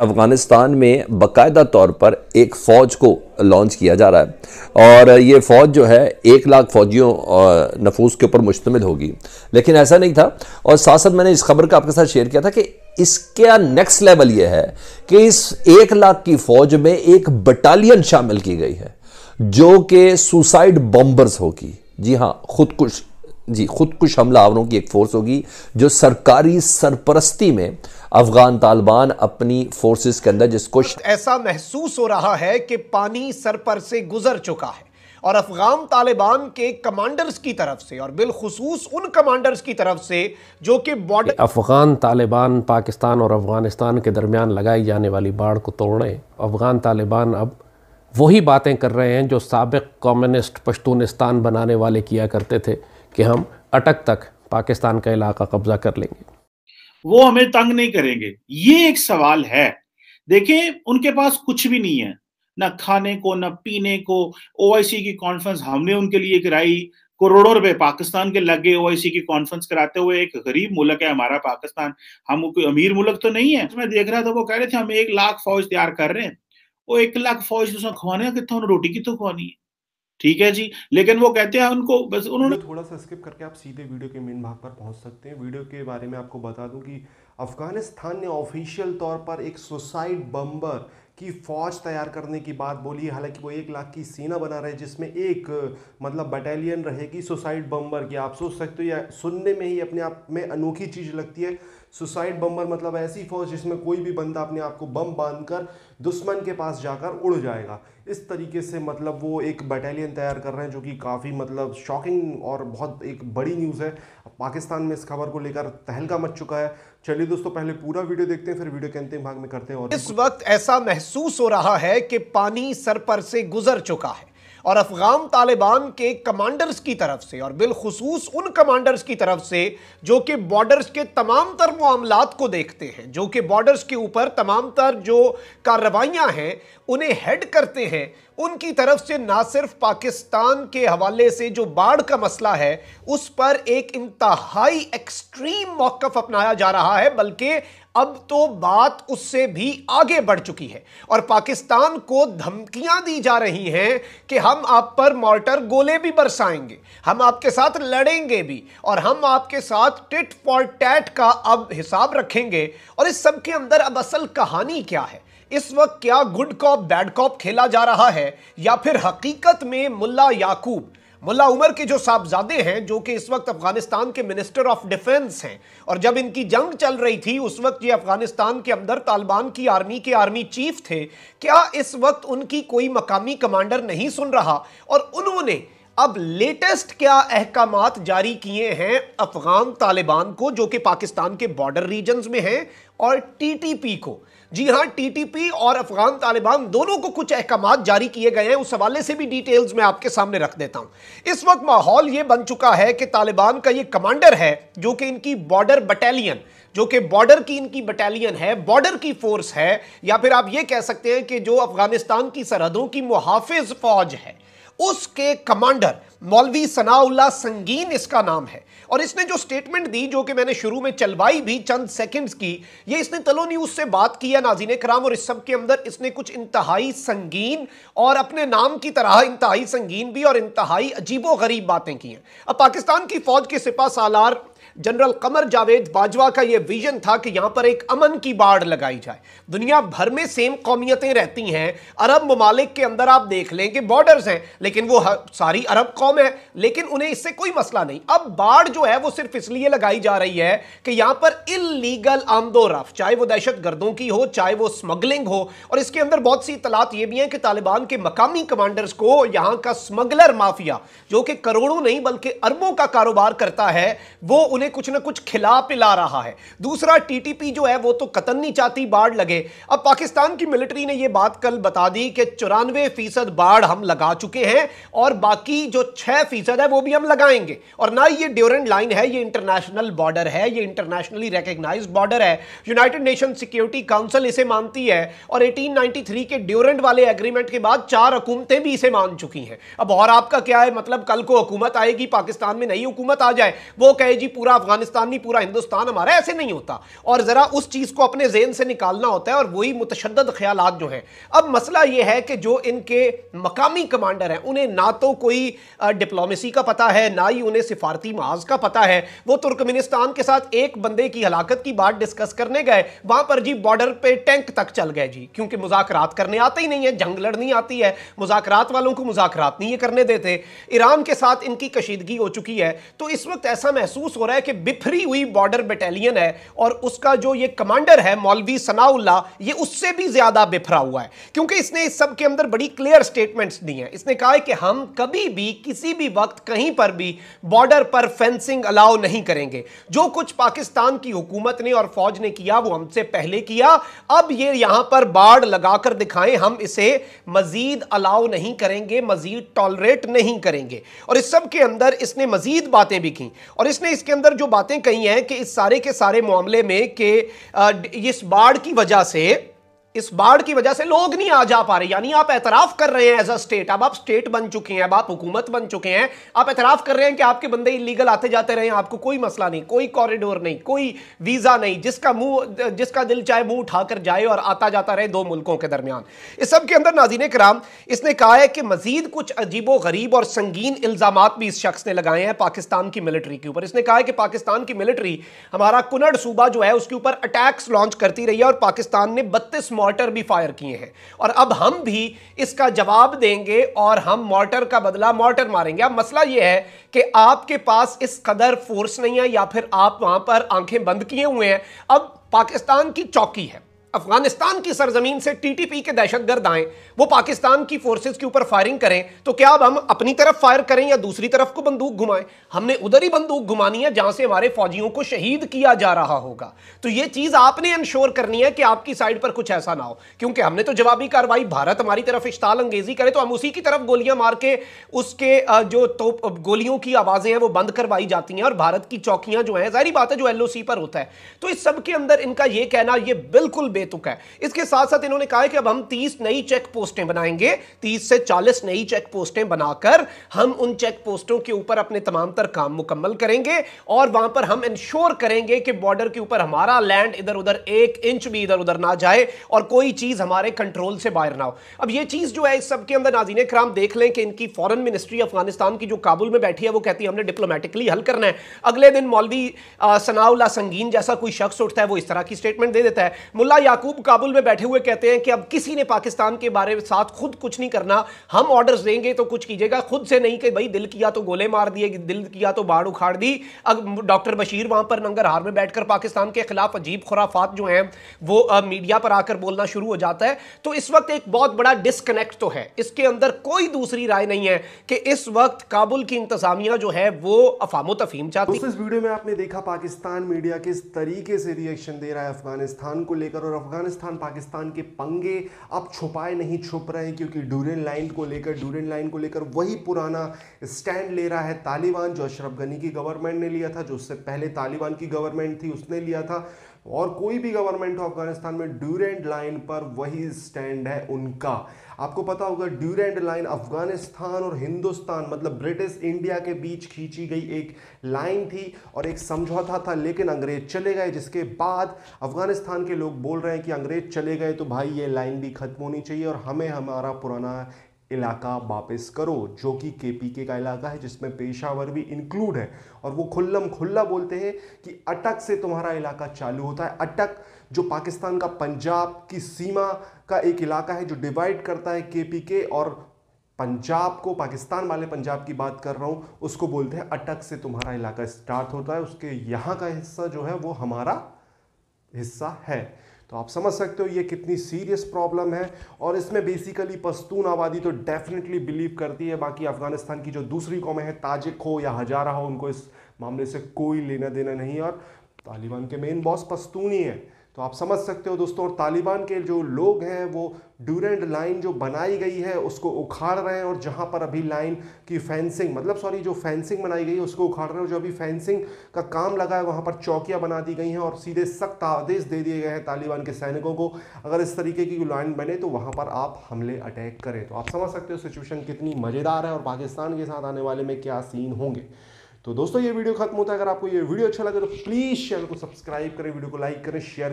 अफ़गानिस्तान में बाकायदा तौर पर एक फ़ौज को लॉन्च किया जा रहा है और ये फ़ौज जो है, एक लाख फ़ौजियों नफूस के ऊपर मुश्तमिल होगी। लेकिन ऐसा नहीं था और साथ साथ मैंने इस खबर का आपके साथ शेयर किया था कि इसका नेक्स्ट लेवल ये है कि इस एक लाख की फ़ौज में एक बटालियन शामिल की गई है, जो कि सुसाइड बॉम्बर्स होगी। जी हाँ खुदकुश। जी खुदकुश हमलावरों की एक फोर्स होगी जो सरकारी सरपरस्ती में अफगान तालिबान अपनी फोर्सेस के अंदर जिसको ऐसा महसूस हो रहा है कि पानी सर पर से गुजर चुका है और अफगान तालिबान के कमांडर्स की तरफ़ से और बिलखसूस उन कमांडर्स की तरफ़ से जो कि बॉर्डर अफगान तालिबान पाकिस्तान और अफ़गानिस्तान के दरमियान लगाई जाने वाली बाढ़ को तोड़ने अफगान तालिबान अब वही बातें कर रहे हैं जो सबक कम्युनिस्ट पश्तूनिस्तान बनाने वाले किया करते थे। कि हम अटक तक पाकिस्तान का इलाका कब्जा कर लेंगे। वो हमें तंग नहीं करेंगे। ये एक सवाल है। देखें उनके पास कुछ भी नहीं है। ना खाने को, ना पीने को। ओआईसी की कॉन्फ्रेंस हमने उनके लिए कराई। करोड़ों रुपए पाकिस्तान के लगे ओआईसी की कॉन्फ्रेंस कराते हुए। एक गरीब मुल्क है हमारा पाकिस्तान। हम कोई अमीर मुल्क तो नहीं है। मैं देख रहा था, वो कह रहे थे, हम एक लाख फौज तैयार कर रहे हैं। वो एक लाख फौज उसमें खुआने कितना रोटी की तो खुआनी है। ठीक है जी? लेकिन वो कहते हैं उनको बस उन्होंने थोड़ा सा स्किप करके आप सीधे वीडियो के मेन भाग पर पहुँच सकते हैं। वीडियो के बारे में आपको बता दूँ कि अफ़गानिस्तान ने ऑफिशियल तौर पर एक सुसाइड बम्बर की फ़ौज तैयार करने की बात बोली हालाँकि वो एक लाख की सेना बना रहे जिसमें एक मतलब बटालियन रहेगी सुसाइड बम्बर की। आप सोच सकते हो या सुनने में ही अपने आप में अनोखी चीज़ लगती है। सुसाइड बम्बर मतलब ऐसी फौज जिसमें कोई भी बंदा अपने आप को बम बांधकर, दुश्मन के पास जाकर उड़ जाएगा। इस तरीके से मतलब वो एक बटालियन तैयार कर रहे हैं, जो कि काफ़ी मतलब शॉकिंग और बहुत एक बड़ी न्यूज़ है। पाकिस्तान में इस खबर को लेकर तहलका मच चुका है। चलिए दोस्तों, पहले पूरा वीडियो देखते हैं, फिर वीडियो के अंतिम भाग में करते हैं और इस वक्त ऐसा महसूस हो रहा है कि पानी सर पर से गुजर चुका है। और अफगान तालिबान के कमांडर्स की तरफ़ से और बिलखसूस उन कमांडर्स की तरफ़ से जो कि बॉर्डर्स के तमाम तर मामला को देखते हैं, जो कि बॉर्डर्स के ऊपर तमाम तर जो कार्रवाइयाँ हैं, उन्हें हेड करते हैं उनकी तरफ़ से ना सिर्फ़ पाकिस्तान के हवाले से जो बाढ़ का मसला है, उस पर एक इंतहाई एक्सट्रीम मौकफ अपनाया जा रहा है, बल्कि अब तो बात उससे भी आगे बढ़ चुकी है। और पाकिस्तान को धमकियाँ दी जा रही हैं कि हम आप पर मॉर्टर गोले भी बरसाएँगे, हम आपके साथ लड़ेंगे भी, और हम आपके साथ टिट फॉर टैट का अब हिसाब रखेंगे। और इस सब के अंदर अब असल कहानी क्या है? इस वक्त क्या गुड कॉप बैड कॉप खेला जा रहा है? या फिर हकीकत में मुल्ला याकूब? मुल्ला उमर के जो साहबजादे हैं, जो कि इस वक्त अफ़गानिस्तान के मिनिस्टर ऑफ़ डिफेंस हैं, और जब इनकी जंग चल रही थी, उस वक्त ये अफ़गानिस्तान के अंदर तालिबान की आर्मी के आर्मी चीफ थे, क्या इस वक्त उनकी कोई मकामी कमांडर नहीं सुन रहा? और उन्होंने अब लेटेस्ट क्या अहकाम जारी किए हैं अफगान तालिबान को, जो कि पाकिस्तान के बॉर्डर रीजन में हैं, और टीटीपी को? जी हाँ टीटीपी और अफगान तालिबान दोनों को कुछ अहकाम जारी किए गए हैं। उस हवाले से भी डिटेल्स मैं आपके सामने रख देता हूँ। इस वक्त माहौल यह बन चुका है कि तालिबान का यह कमांडर है, जो कि इनकी बॉर्डर बटालियन जो कि बॉर्डर की इनकी बटालियन है बॉर्डर की फोर्स है, या फिर आप ये कह सकते हैं कि जो अफ़गानिस्तान की सरहदों की मुहाफिज फौज है उसके कमांडर मौलवी सनाउल्ला संगीन इसका नाम है। और इसने जो स्टेटमेंट दी, जो कि मैंने शुरू में चलवाई भी चंद सेकंड्स की, ये इसने तलो न्यूज़ से बात की है नाजीन कराम और इस सब के अंदर इसने कुछ इंतहाई संगीन और अपने नाम की तरह इंतहाई संगीन भी और इंतहाई अजीबो गरीब बातें की हैं। अब पाकिस्तान की फौज के सिपा सालार जनरल कमर जावेद बाजवा का यह विजन था कि यहाँ पर एक अमन की बाढ़ लगाई जाए। दुनिया भर में सेम कौमियतें रहती हैं। अरब ममालिक के अंदर आप देख लें कि बॉर्डर्स हैं, लेकिन वो सारी अरब कौम है। लेकिन उन्हें इससे कोई मसला नहीं। अब बाढ़ जो है, वो सिर्फ़ इसलिए लगाई जा रही है कि यहाँ पर इलीगल आमदो रफ, चाहे वो दहशत गर्दों की हो, चाहे वो स्मगलिंग हो। और इसके अंदर बहुत सी तलात ये भी है कि तालिबान के मकामी कमांडर्स को यहाँ का स्मगलर माफिया, जो कि करोड़ों नहीं, बल्कि अरबों का कारोबार करता है, वो उन्हें उन्हें कुछ ना कुछ खिला पिला रहा है। दूसरा टीटीपी जो है, वो तो कतन नहीं चाहती बाढ़ लगे। अब पाकिस्तान की मिलिट्री ने यह बात कल बता दी कि चौरानवे फ़ीसद बाढ़ हम लगा चुके हैं और बाकी जो छह फ़ीसद है, वो भी हम लगाएँगे। और ना ये ड्यूरेंट लाइन है, ये इंटरनेशनल बॉर्डर है, ये इंटरनेशनली रिकग्नाइज बॉर्डर है। यूनाइटेड नेशन सिक्योरिटी काउंसिल इसे मानती है और 1893 के ड्यूरेंट वाले एग्रीमेंट के बाद चार हुकूमतें भी इसे मान चुकी हैं। अब और आपका क्या है? मतलब कल को हुकूमत आएगी, पाकिस्तान में नई हुकूमत आ जाए। वो कहे, जी, पूरा पूरा अफ़गानिस्तान नहीं, पूरा हिंदुस्तान हमारा ऐसे नहीं होता। और ज़रा उस चीज़ को अपने जेन से निकालना होता है और वही मुतशद ख्याल जो हैं। अब मसला यह है कि जो इनके मकामी कमांडर हैं, उन्हें ना तो कोई डिप्लोमेसी का पता है, ना ही उन्हें सिफारती महाज का पता है। वो तुर्कमेनिस्तान के साथ एक बंदे की हलाकत की बात डिस्कस करने गए, वहाँ पर जी बॉर्डर पे टैंक तक चल गए जी। क्योंकि मुजाकरात करने आते ही नहीं है, जंग लड़नी आती है। मुजाकरात वालों को मुजाकरात नहीं करने देते। ईरान के साथ इनकी कशीदगी हो चुकी है तो इस वक्त ऐसा महसूस हो रहा है कि बिफरी हुई बॉर्डर बटालियन है और उसका जो ये कमांडर है, मौलवी सनाउल्ला ये उससे भी ज़्यादा बिफरा हुआ है। क्योंकि इसने इस सब के अंदर बड़ी क्लियर स्टेटमेंट्स दी हैं। इसने कहा है कि हम कभी भी, किसी भी वक्त, कहीं पर भी बॉर्डर पर फेंसिंग अलाउ नहीं करेंगे। जो कुछ पाकिस्तान की हुकूमत ने और फौज ने किया, वो हमसे पहले किया। अब ये यहाँ पर बाढ़ लगाकर दिखाएँ, हम इसे मजीद अलाउ नहीं करेंगे, मजीद टॉलरेट नहीं करेंगे। और इस सब के अंदर इसने मजीद बातें भी की। और इसने इसके अंदर जो बातें कही हैं कि इस सारे के सारे मामले में कि इस बाढ़ की वजह से इस बाढ़ की वजह से लोग नहीं आ जा पा रहे। यानी आप एतराफ कर रहे हैं एज अ स्टेट अब आप स्टेट बन चुके हैं, अब आप हुकूमत बन चुके हैं। आप एतराफ कर रहे हैं कि आपके बंदे इलीगल आते जाते रहे, आपको कोई मसला नहीं, कोई कॉरिडोर नहीं, कोई वीज़ा नहीं, जिसका मुँह, जिसका दिल चाहे मुँह उठाकर जाए और आता जाता रहे दो मुल्कों के दरमियान। इस सब के अंदर नाजीन कराम इसने कहा है कि मजीद कुछ अजीबो गरीब और संगीन इल्ज़ाम भी इस शख्स ने लगाए हैं पाकिस्तान की मिलिट्री के ऊपर। इसने कहा है कि पाकिस्तान की मिलिट्री हमारा कुनड़ सूबा जो है, उसके ऊपर अटैक्स लॉन्च करती रही है और पाकिस्तान ने बत्तीस मॉर्टर भी फायर किए हैं। और अब हम भी इसका जवाब देंगे और हम मॉर्टर का बदला मॉर्टर मारेंगे। अब मसला यह है कि आपके पास इस कदर फोर्स नहीं है या फिर आप वहाँ पर आँखें बंद किए हुए हैं। अब पाकिस्तान की चौकी है। अफ़गानिस्तान की सरजमीन से टीटीपी के दहशतगर्द आए। वो पाकिस्तान की फोर्सेस के ऊपर फायरिंग करें तो क्या अब हम अपनी तरफ़ फायर करें या दूसरी तरफ़ को बंदूक घुमाएँ? हमने उधर ही बंदूक घुमानी है, जहाँ से हमारे फौजियों को शहीद किया जा रहा होगा। तो ये चीज़ आपने इंश्योर करनी है कि आपकी साइड पर कुछ ऐसा ना हो। क्योंकि हमने तो जवाबी कार्रवाई, भारत हमारी तरफ़ इश्ताल अंगेजी करे तो हम उसी की तरफ़ गोलियाँ मार के उसके जो तो गोलियों की आवाज़ें हैं, वो बंद करवाई जाती हैं। और भारत की चौकियाँ जो है जारी बात है, जो एलओसी पर होता है। तो इस सब के अंदर इनका यह कहना यह बिल्कुल बेतुक है। इसके साथ साथ इन्होंने कहा कि अब हम 30 नई चेक पोस्टें बनाएँगे 30 से 40 नई चेक पोस्टें बनाकर हम उन चेक पोस्टों के ऊपर अपने तमाम तर काम मुकम्मल करेंगे और वहाँ पर हम इंश्योर करेंगे कि बॉर्डर के ऊपर हमारा लैंड इधर उधर एक इंच भी इधर उधर ना जाए और कोई चीज़ हमारे कंट्रोल से बाहर ना हो। अब ये चीज़ जो है, इस सब के अंदर नाजीन कराम देख लें कि इनकी फॉरन मिनिस्ट्री अफ़गानिस्तान की जो काबुल में बैठी है, वो कहती है, हमने डिप्लोमेटिकली हल करना है। अगले दिन मौलवी सनाउल्ला संगीन जैसा कोई शख्स उठता है, वो इस तरह की स्टेटमेंट दे देता है। मुल्ला याकूब काबुल में बैठे हुए कहते हैं कि अब किसी ने पाकिस्तान के बारे में साथ खुद कुछ नहीं करना, हम ऑर्डर्स देंगे तो कुछ कीजिएगा। खुद से नहीं कि भाई दिल किया तो गोले मार दिए, दिल किया तो बाढ़ उखाड़ दी। अब डॉक्टर बशीर वहाँ पर नंगर हार में बैठकर पाकिस्तान के खिलाफ अजीब खुराफात जो हैं, वो मीडिया पर आकर बोलना शुरू हो जाता है। तो इस वक्त एक बहुत बड़ा डिसकनेक्ट तो है। इसके अंदर कोई दूसरी राय नहीं है कि इस वक्त काबुल की इंतजामिया जो है, वो अफामो तफीम चाहती। है इस वीडियो में आपने देखा पाकिस्तान मीडिया किस तरीके से रिएक्शन दे रहा है अफ़गानिस्तान को लेकर और अफ़गानिस्तान पाकिस्तान के पंगे अब छुपाए नहीं छुप रहे हैं, क्योंकि डूरन लाइन को लेकर, डूरन लाइन को लेकर वही पुराना स्टैंड ले रहा है तालिबान, जो अशरफ गनी की गवर्नमेंट ने लिया था, जो उससे पहले तालिबान की गवर्नमेंट थी, उसने लिया था। और कोई भी गवर्नमेंट हो अफ़गानिस्तान में ड्यूरेंट लाइन पर वही स्टैंड है उनका। आपको पता होगा ड्यूरेंट लाइन अफ़गानिस्तान और हिंदुस्तान मतलब ब्रिटिश इंडिया के बीच खींची गई एक लाइन थी और एक समझौता था, लेकिन अंग्रेज़ चले गए, जिसके बाद अफ़गानिस्तान के लोग बोल रहे हैं कि अंग्रेज़ चले गए तो भाई ये लाइन भी खत्म होनी चाहिए और हमें हमारा पुराना इलाका वापस करो, जो कि केपीके का इलाका है, जिसमें पेशावर भी इंक्लूड है। और वो खुल्लम खुल्ला बोलते हैं कि अटक से तुम्हारा इलाका चालू होता है। अटक, जो पाकिस्तान का पंजाब की सीमा का एक इलाका है, जो डिवाइड करता है केपीके और पंजाब को, पाकिस्तान वाले पंजाब की बात कर रहा हूँ, उसको बोलते हैं अटक से तुम्हारा इलाका स्टार्ट होता है। उसके यहाँ का हिस्सा जो है, वो हमारा हिस्सा है। तो आप समझ सकते हो ये कितनी सीरियस प्रॉब्लम है। और इसमें बेसिकली पस्तून आबादी तो डेफिनेटली बिलीव करती है। बाकी अफ़गानिस्तान की जो दूसरी कौमें हैं, ताजिक हो या हजारा हो, उनको इस मामले से कोई लेना देना नहीं और तालिबान के मेन बॉस पस्तून ही है। तो आप समझ सकते हो दोस्तों, और तालिबान के जो लोग हैं, वो ड्यूरेंट लाइन जो बनाई गई है, उसको उखाड़ रहे हैं, और जहाँ पर अभी लाइन की फेंसिंग मतलब सॉरी, जो फेंसिंग बनाई गई है, उसको उखाड़ रहे हैं, और जो अभी फेंसिंग का काम लगा है, वहाँ पर चौकियाँ बना दी गई हैं, और सीधे सख्त आदेश दे दिए गए हैं तालिबान के सैनिकों को, अगर इस तरीके की लाइन बने तो वहाँ पर आप हमले अटैक करें। तो आप समझ सकते हो सिचुएशन कितनी मज़ेदार है, और पाकिस्तान के साथ आने वाले में क्या सीन होंगे। तो दोस्तों, ये वीडियो खत्म होता है। अगर आपको ये वीडियो अच्छा लगे तो प्लीज़ चैनल को सब्सक्राइब करें, वीडियो को लाइक करें, शेयर करें।